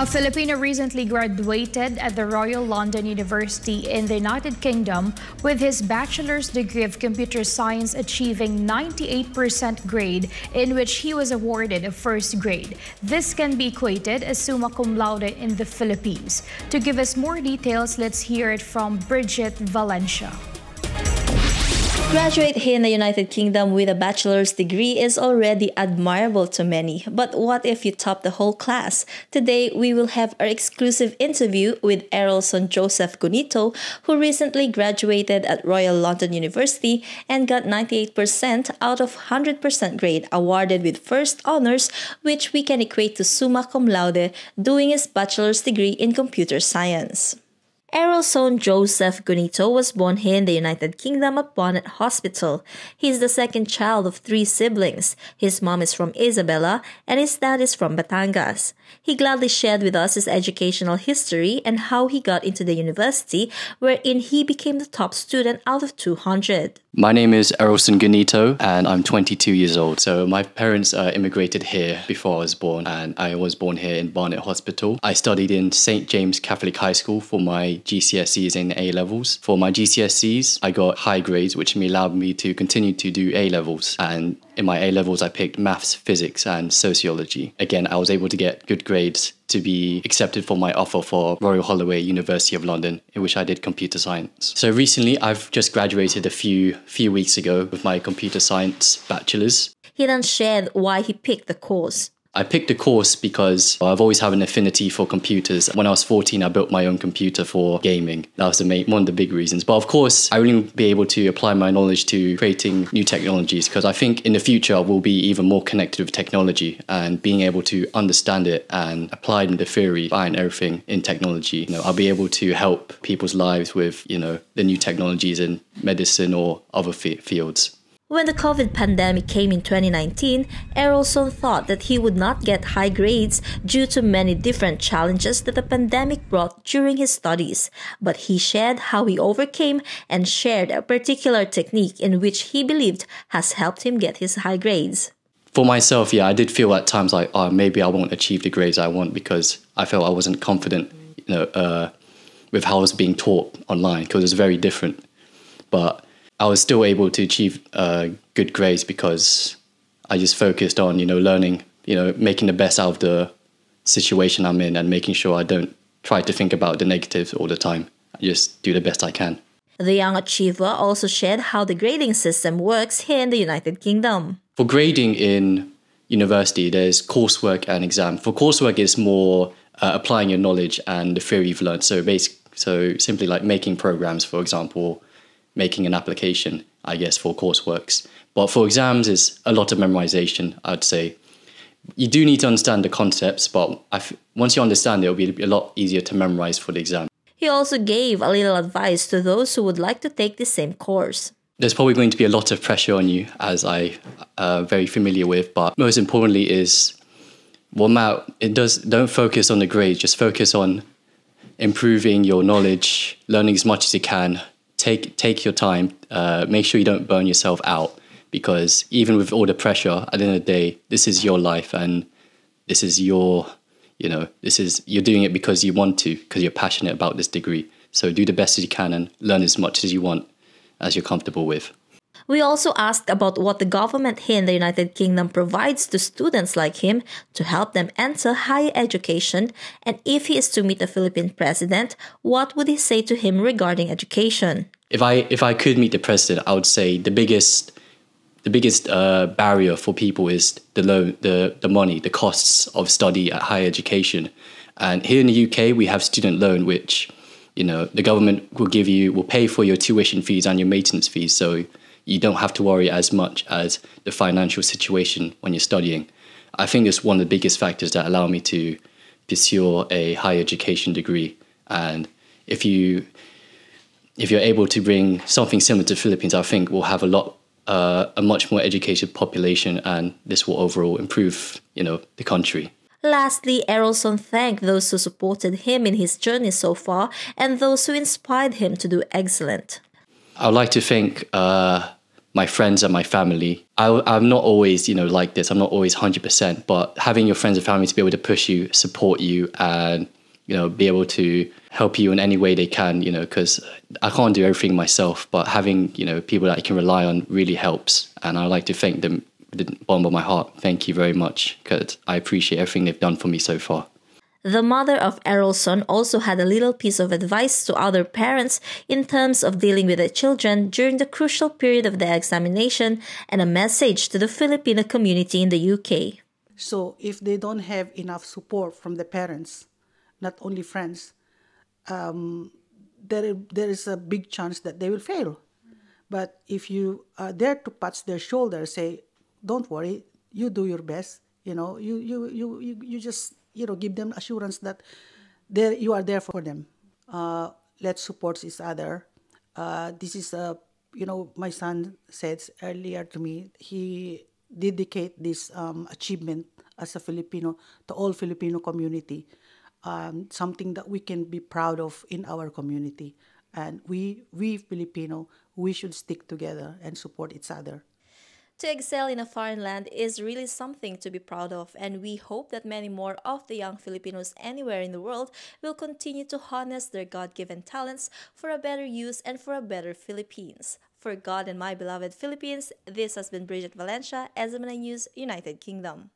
A Filipino recently graduated at the Royal London University in the United Kingdom with his bachelor's degree of computer science achieving 98% grade in which he was awarded a first grade. This can be equated as summa cum laude in the Philippines. To give us more details, let's hear it from Brigitte Valencia. Graduate here in the United Kingdom with a bachelor's degree is already admirable to many. But what if you top the whole class? Today, we will have our exclusive interview with Errolson Joseph Gonito, who recently graduated at Royal London University and got 98% out of 100% grade awarded with first honors, which we can equate to summa cum laude, doing his bachelor's degree in computer science. Errolson Joseph Gonito was born here in the United Kingdom at Barnet Hospital. He is the second child of three siblings. His mom is from Isabela and his dad is from Batangas. He gladly shared with us his educational history and how he got into the university, wherein he became the top student out of 200. My name is Errolson Gonito and I'm 22 years old. So my parents uh, immigrated here before I was born and I was born here in Barnet Hospital. I studied in St. James Catholic High School for my GCSEs and A levels. For my GCSEs, I got high grades, which allowed me to continue to do A levels. And in my A levels, I picked maths, physics, and sociology. Again, I was able to get good grades to be accepted for my offer for Royal Holloway University of London, in which I did computer science. So recently, I've just graduated a few few weeks ago with my computer science bachelor's. He then shared why he picked the course. I picked a course because I've always had an affinity for computers. When I was 14, I built my own computer for gaming. That was the main, one of the big reasons. But of course, I really be able to apply my knowledge to creating new technologies because I think in the future we'll be even more connected with technology and being able to understand it and apply it in the theory behind everything in technology. You know, I'll be able to help people's lives with, you know, the new technologies in medicine or other fields. When the COVID pandemic came in 2019, Errolson thought that he would not get high grades due to many different challenges that the pandemic brought during his studies. But he shared how he overcame and shared a particular technique in which he believed has helped him get his high grades. For myself, yeah, I did feel at times like, oh, maybe I won't achieve the grades I want because I felt I wasn't confident, you know, uh, with how I was being taught online because it's very different. But I was still able to achieve uh, good grades because I just focused on you know learning, you know, making the best out of the situation I'm in and making sure I don't try to think about the negatives all the time. I just do the best I can. The young achiever also shared how the grading system works here in the United Kingdom. For grading in university, there's coursework and exam. For coursework, it's more uh, applying your knowledge and the theory you've learned. So basic, so simply like making programs, for example, making an application, I guess, for courseworks. But for exams, is a lot of memorization, I'd say. You do need to understand the concepts, but once you understand it, it'll be a lot easier to memorize for the exam. He also gave a little advice to those who would like to take the same course. There's probably going to be a lot of pressure on you, as I am uh, very familiar with. But most importantly, is well, Matt, it does. Don't focus on the grades. Just focus on improving your knowledge, learning as much as you can, take take your time. Uh, make sure you don't burn yourself out because even with all the pressure, at the end of the day, this is your life and this is your, you know, this is you're doing it because you want to because you're passionate about this degree. So do the best as you can and learn as much as you want as you're comfortable with. We also asked about what the government here in the United Kingdom provides to students like him to help them enter higher education, and if he is to meet the Philippine president, what would he say to him regarding education? If I if I could meet the president, I would say the biggest the biggest uh, barrier for people is the loan, the the money, the costs of study at higher education. And here in the UK, we have student loan, which you know the government will give you will pay for your tuition fees and your maintenance fees. So you don't have to worry as much as the financial situation when you're studying. I think it's one of the biggest factors that allow me to pursue a higher education degree. And if you if you're able to bring something similar to Philippines, I think we'll have a lot uh, a much more educated population, and this will overall improve, you know, the country. Lastly, Errolson thanked those who supported him in his journey so far and those who inspired him to do excellent. I would like to thank uh, my friends and my family. I, I'm not always, you know, like this. I'm not always 100%, but having your friends and family to be able to push you, support you, and, you know, be able to help you in any way they can, you know, because I can't do everything myself, but having, you know, people that I can rely on really helps. And I like to thank them the bottom of my heart. Thank you very much because I appreciate everything they've done for me so far. The mother of Errolson also had a little piece of advice to other parents in terms of dealing with their children during the crucial period of their examination and a message to the Filipino community in the UK. So, if they don't have enough support from the parents, not only friends, um, there, there is a big chance that they will fail. But if you are there to patch their shoulder, say, don't worry, you do your best, you know, you, you, you, you, you just you know give them assurance that there you are there for them. Uh, let's support each other. Uh, this is a you know my son said earlier to me he dedicate this um, achievement as a Filipino to all Filipino community. Um, something that we can be proud of in our community. And we, we Filipino, we should stick together and support each other. To excel in a foreign land is really something to be proud of, and we hope that many more of the young Filipinos anywhere in the world will continue to harness their God given talents for a better use and for a better Philippines. For God and my beloved Philippines, this has been Brigitte Valencia, SMNI News, United Kingdom.